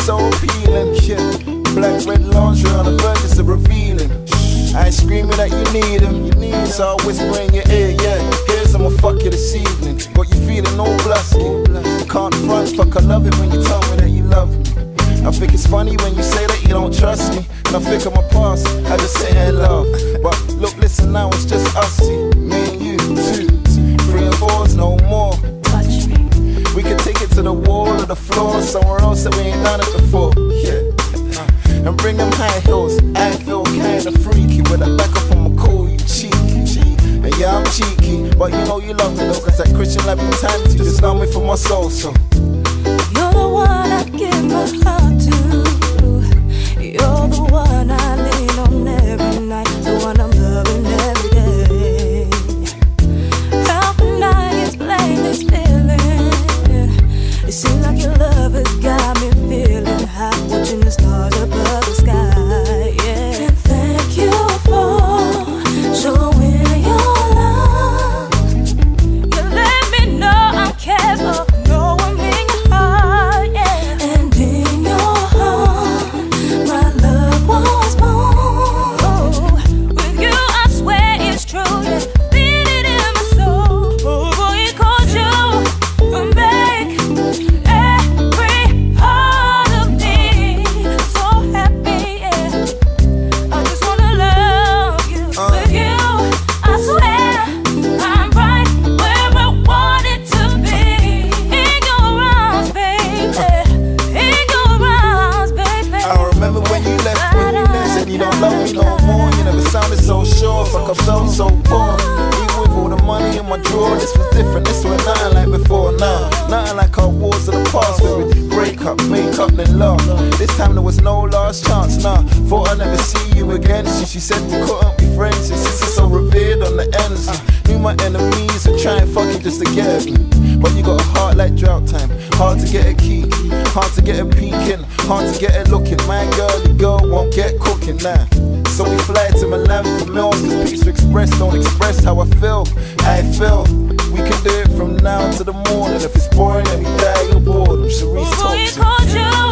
so appealing. Black red lingerie on the verge of revealing. I ain't screaming that you need him, you need. So I whisper in your ear, yeah. Here's I'ma fuck you this evening. But you feeling all blusky. Can't front, fuck, I love it when you tell me that you love me. I think it's funny when you say that you don't trust me. And I think of my past, I just say love. But look, listen now, it's just us, see. Ain't done it before. Yeah. And bring them high heels. I feel kinda freaky with a back up on my cool, you cheeky. cheeky. And yeah, I'm cheeky, but you know you love me though, cause that Christian love me times you just love me for my soul, so. You're the one I give my heart don't love me no more. You never sounded so sure, fuck I felt so poor. Even with all the money in my drawer, this was different. This was nothing like before now. Nothing like our wars of the past where we break up, make up, then love. This time there was no last chance, nah. Thought I'd never see you again. Since you said we couldn't be friends, your sister's so revered on the ends. We my enemies are try and fuck you just to get me. But you got a heart like drought time. Hard to get a key, hard to get a peek in, hard to get a looking. My girly girl won't get cooking now. So we fly to Milan for meals, cause peace to express, don't express how I feel. I feel we can do it from now to the morning. If it's boring, let die, you're. Sharice talks.